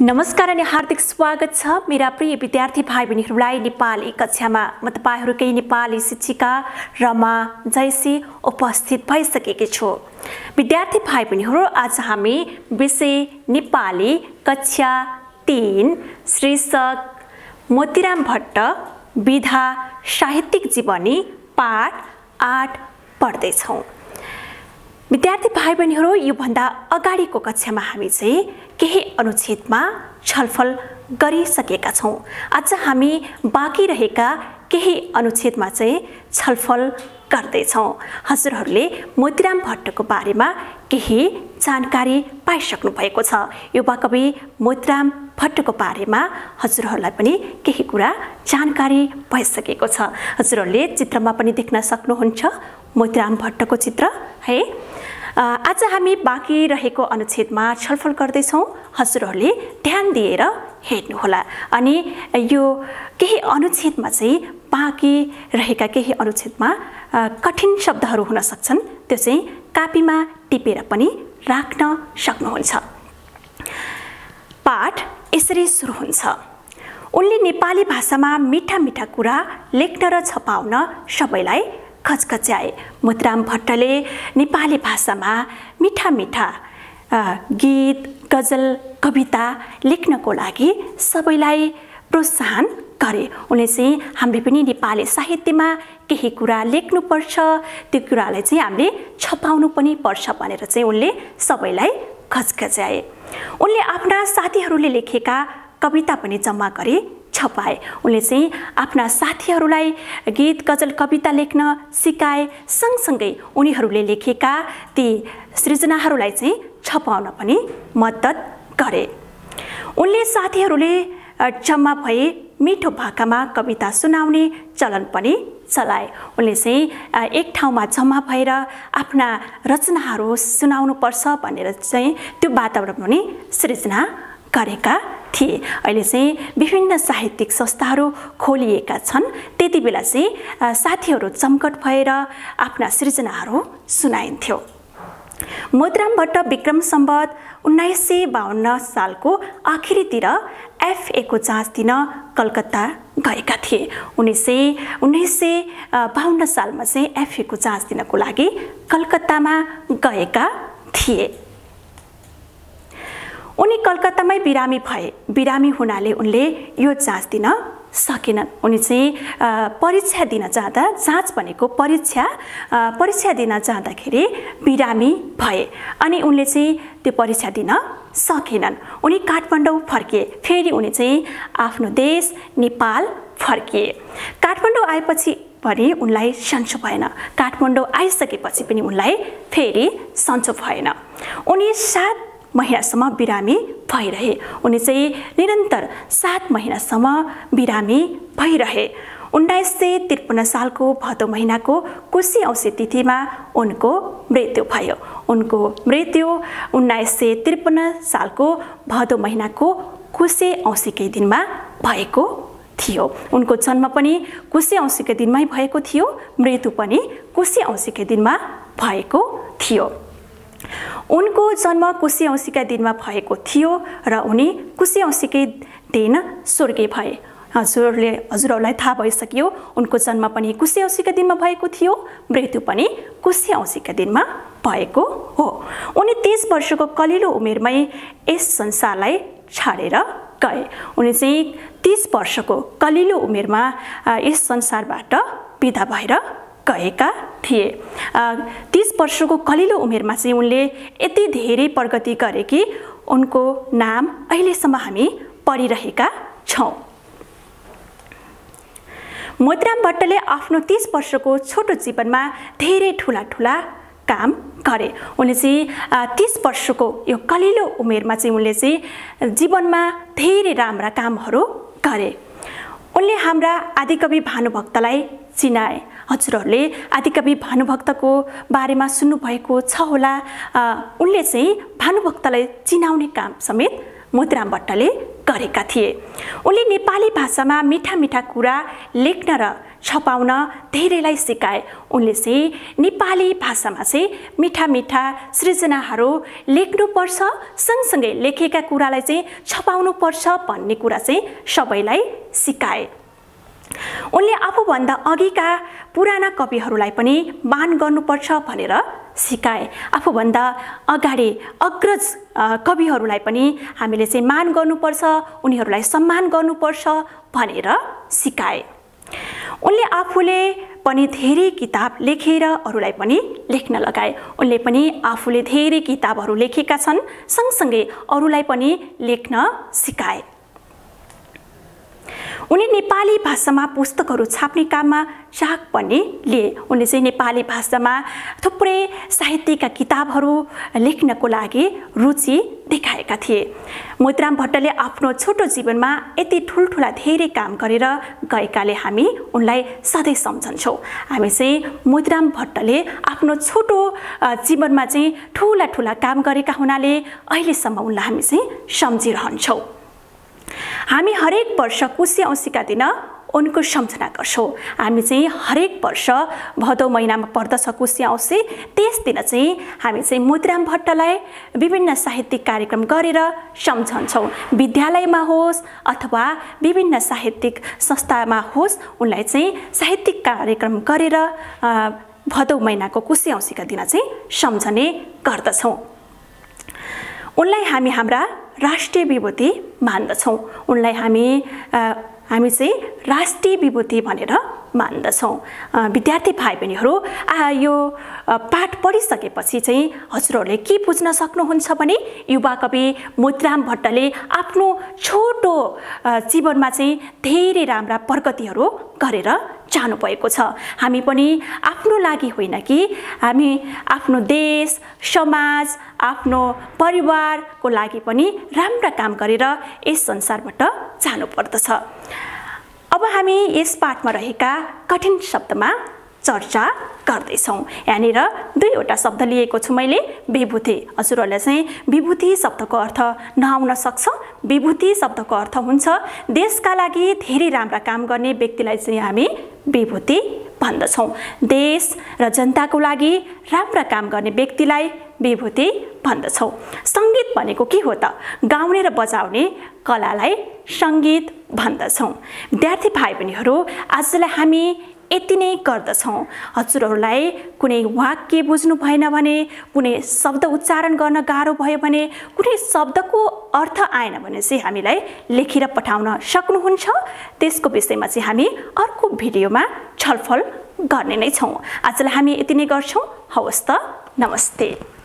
नमस्कार अनि हार्दिक स्वागत छ मेरा प्रिय विद्यार्थी भाइ बहिनीहरूलाई नेपाली कक्षामा म तपाईँहरूकै नेपाली शिक्षिका रमा जयसी उपस्थित भइसकेकी छु। विद्यार्थी भाइ बहिनीहरू आज हामी विषय नेपाली कक्षा तिन शीर्षक मोतीराम भट्ट विधा साहित्यिक जीवनी पाठ आठ पढ्दैछौँ। विद्यार्थी भाइ बहिनीहरू योभन्दा अगाडिको कक्षामा हामी चाहिँ केही अनुच्छेदमा छलफल गरिसकेका छौँ। आज हामी बाँकी रहेका केही अनुच्छेदमा चाहिँ छलफल गर्दैछौँ। हजुरहरूले मोतीराम भट्टको बारेमा केही जानकारी पाइसक्नु भएको छ। युवा कवि मोतीराम भट्टको बारेमा हजुरहरूलाई पनि केही कुरा जानकारी भइसकेको छ। हजुरहरूले चित्रमा पनि देख्न सक्नुहुन्छ। मोतीराम भट्टको चित्र है? आज हामी बाँकी रहेको अनुच्छेदमा छलफल गर्दैछौँ। हजुरहरूले ध्यान दिएर हेर्नुहोला। अनि यो केही अनुच्छेदमा चाहिँ बाँकी रहेका केही अनुच्छेदमा कठिन शब्दहरू हुन सक्छन्। त्यो चाहिँ कापीमा टिपेर पनि राख्न सक्नुहुन्छ। पाठ यसरी सुरु हुन्छ। उनले नेपाली भाषामा मिठा मिठा कुरा लेख्न र छपाउन सबैलाई खचखच्याए। मुद्राम भट्टले नेपाली भाषामा मिठा मिठा गीत गजल कविता लेख्नको लागि सबैलाई प्रोत्साहन गरे। उनले चाहिँ हामीले पनि नेपाली साहित्यमा केही कुरा लेख्नुपर्छ। त्यो कुरालाई चाहिँ हामीले छपाउनु पनि पर्छ भनेर चाहिँ उनले सबैलाई खचखच्याए। उनले आफ्ना साथीहरूले लेखेका कविता पनि जम्मा गरे। छपाए उनले चाहिँ आफ्ना साथीहरूलाई गीत गजल कविता लेख्न सिकाए। सँगसँगै उनीहरूले लेखेका ती सृजनाहरूलाई चाहिँ छपाउन पनि मद्दत गरे। उनले साथीहरूले जम्मा भए मिठो भाकामा कविता सुनाउने चलन पनि चलाए। उनले चाहिँ एक ठाउँमा जम्मा भएर आफ्ना रचनाहरू सुनाउनुपर्छ भनेर चाहिँ त्यो वातावरण पनि सृजना गरेका थिए। अहिले चाहिँ विभिन्न साहित्यिक संस्थाहरू खोलिएका छन्। त्यति बेला चाहिँ साथीहरू चम्कट भएर आफ्ना सृजनाहरू सुनाइन्थ्यो। मोदराम भट्ट विक्रम सम्बत उन्नाइस सय बाहन्न सालको आखिरीतिर एफएको जाँच दिन कलकत्ता गएका थिए। उन्नाइस सय उन्नाइस सय बाहन्न सालमा चाहिँ एफएको जाँच दिनको लागि कलकत्तामा गएका थिए। उनी कलकत्तामै बिरामी भए। बिरामी हुनाले उनले यो जाँच दिन सकेनन् उनी चाहिँ परीक्षा दिन जाँदा जाँच भनेको परीक्षा परीक्षा दिन जाँदाखेरि बिरामी भए अनि उनले चाहिँ त्यो परीक्षा दिन सकेनन्। उनी काठमाडौँ फर्किए फेरि उनी चाहिँ आफ्नो देश नेपाल फर्किए काठमाडौँ आएपछि पनि उनलाई सन्चो भएन। काठमाडौँ आइसकेपछि पनि उनलाई फेरि सन्चो भएन। उनी सात महिनासम्म बिरामी भइरहे। उनी चाहिँ निरन्तर सात महिनासम्म बिरामी भइरहे। उन्नाइस सय त्रिपन्न सालको भदौ महिनाको कुशी औँसी तिथिमा उनको मृत्यु भयो। उनको मृत्यु उन्नाइस सय त्रिपन्न सालको भदौ महिनाको कुशे औँसीकै दिनमा भएको थियो। उनको जन्म पनि कुशे औँसीकै दिनमै भएको थियो। मृत्यु पनि कुशे औँसीकै दिनमा भएको थियो। उनको जन्म कुशी औँसीका दिनमा भएको थियो र उनी कुशी औँसीकै दिन स्वर्गीय भए। हजुरले हजुरहरूलाई थाहा भइसक्यो उनको जन्म पनि कुशी औँसीका दिनमा भएको थियो मृत्यु पनि कुशी औँसीका दिनमा भएको हो। उनी तिस वर्षको कलिलो उमेरमै यस संसारलाई छाडेर गए। उनी चाहिँ तिस वर्षको कलिलो उमेरमा यस संसारबाट विदा भएर गएका थिए। तिस वर्षको कलिलो उमेरमा चाहिँ उनले यति धेरै प्रगति गरे कि उनको नाम अहिलेसम्म हामी पढिरहेका छौँ। मोतीराम भट्टले आफ्नो तिस वर्षको छोटो जीवनमा धेरै ठुला ठुला काम गरे। उनले चाहिँ तिस वर्षको यो कलिलो उमेरमा चाहिँ उनले चाहिँ जीवनमा धेरै राम्रा कामहरू गरे। उनले हाम्रा आदिकवि भानुभक्तलाई चिनाए। हजुरहरूले आदिकवि भानुभक्तको बारेमा सुन्नुभएको छ होला। उनले चाहिँ भानुभक्तलाई चिनाउने काम समेत मोतीराम भट्टले गरेका थिए। उनले नेपाली भाषामा मिठा मिठा कुरा लेख्न र छपाउन धेरैलाई सिकाए। उनले चाहिँ नेपाली भाषामा चाहिँ मिठा मिठा सृजनाहरू लेख्नुपर्छ सँगसँगै लेखेका कुरालाई चाहिँ छपाउनुपर्छ भन्ने कुरा चाहिँ सबैलाई सिकाए। उनले आफूभन्दा अघिका पुराना कविहरूलाई पनि मान गर्नुपर्छ भनेर सिकाए। आफूभन्दा अगाडि अग्रज कविहरूलाई पनि हामीले चाहिँ मान गर्नुपर्छ उनीहरूलाई सम्मान गर्नुपर्छ भनेर सिकाए। उनले आफूले पनि धेरै किताब लेखेर अरूलाई पनि लेख्न लगाए। उनले पनि आफूले धेरै किताबहरू लेखेका छन् सँगसँगै अरूलाई पनि लेख्न सिकाए। उनी नेपाली भाषामा पुस्तकहरू छाप्ने काममा चाक पनि लिए उनले चाहिँ नेपाली भाषामा थुप्रै साहित्यका किताबहरू लेख्नको लागि रुचि देखाएका थिए। मोतीराम भट्टले आफ्नो छोटो जीवनमा यति ठुल्ठुला धेरै काम गरेर गएकाले हामी उनलाई सधैँ सम्झन्छौँ। हामी चाहिँ मोतीराम भट्टले आफ्नो छोटो जीवनमा चाहिँ ठुला ठुला काम गरेका हुनाले अहिलेसम्म उनलाई हामी चाहिँ सम्झिरहन्छौँ। हामी हरेक वर्ष कुसे औँसीका दिन उनको सम्झना गर्छौँ। हामी चाहिँ हरेक वर्ष भदौ महिनामा पर्दछ कुसे औँसी। त्यस दिन चाहिँ हामी चाहिँ मोतीराम भट्टलाई विभिन्न साहित्यिक कार्यक्रम गरेर सम्झन्छौँ। विद्यालयमा होस् अथवा विभिन्न साहित्यिक संस्थामा होस् उनलाई चाहिँ साहित्यिक कार्यक्रम गरेर भदौ महिनाको कुसे औँसीका दिन चाहिँ सम्झने गर्दछौँ। उनलाई हामी हाम्रा राष्ट्रिय विभूति मान्दछौँ। उनलाई हामी हामी चाहिँ राष्ट्रिय विभूति भनेर मान्दछौँ। विद्यार्थी भाइ बहिनीहरू यो पाठ पढिसकेपछि चाहिँ हजुरहरूले के बुझ्न सक्नुहुन्छ भने युवा कवि मोतीराम भट्टले आफ्नो छोटो जीवनमा चाहिँ धेरै राम्रा प्रगतिहरू गरेर जानुभएको छ। हामी पनि आफ्नो लागि होइन कि हामी आफ्नो देश समाज आफ्नो परिवारको लागि पनि राम्रा काम गरेर यस संसारबाट जानुपर्दछ। अब हामी यस पाठमा रहेका कठिन शब्दमा चर्चा गर्दैछौँ। यहाँनिर दुईवटा शब्द लिएको छु मैले विभूति। हजुरहरूलाई चाहिँ विभूति शब्दको अर्थ नआउन सक्छ। विभूति शब्दको अर्थ हुन्छ देशका लागि धेरै राम्रा काम गर्ने व्यक्तिलाई चाहिँ हामी विभूति भन्दछौँ। देश र जनताको लागि राम्रा काम गर्ने व्यक्तिलाई विभूति भन्दछौँ। सङ्गीत भनेको के हो त? गाउने र बजाउने कलालाई सङ्गीत भन्दछौँ। विद्यार्थी भाइ बहिनीहरू आजलाई हामी यति नै गर्दछौँ। हजुरहरूलाई कुनै वाक्य बुझ्नु भएन भने कुनै शब्द उच्चारण गर्न गाह्रो भयो भने कुनै शब्दको अर्थ आएन भने चाहिँ हामीलाई लेखेर पठाउन सक्नुहुन्छ। त्यसको विषयमा चाहिँ हामी अर्को भिडियोमा छलफल गर्ने नै छौँ। आजलाई हामी यति नै गर्छौँ। हवस् त नमस्ते।